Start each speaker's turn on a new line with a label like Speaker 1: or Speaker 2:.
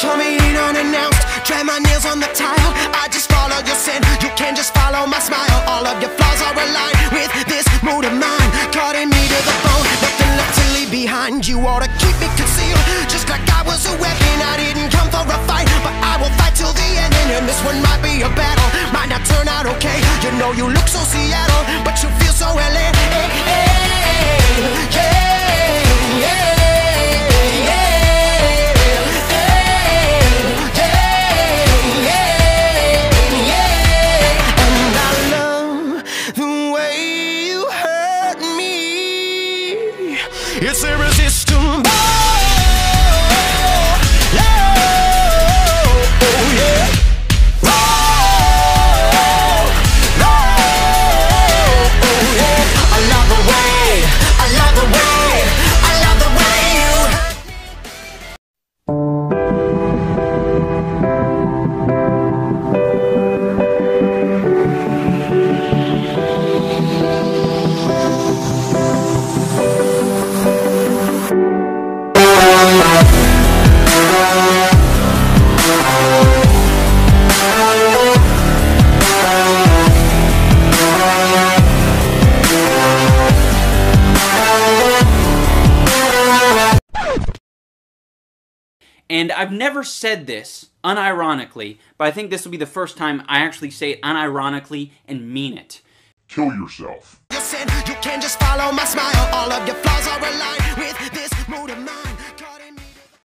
Speaker 1: Coming in unannounced, drag my nails on the tile. I just follow your sin, you can just follow my smile. All of your flaws are aligned with this mood of mine. Cutting me to the bone, nothing left to leave behind. You ought to keep me concealed, just like I was a weapon I didn't come for a fight, but I will fight till the end And this one might be a battle, might not turn out okay. You know you look so Seattle, but you feel so LA It's irresistible.
Speaker 2: And I've never said this unironically, but I think this will be the first time I actually say it unironically and mean it. Kill
Speaker 3: yourself.
Speaker 1: You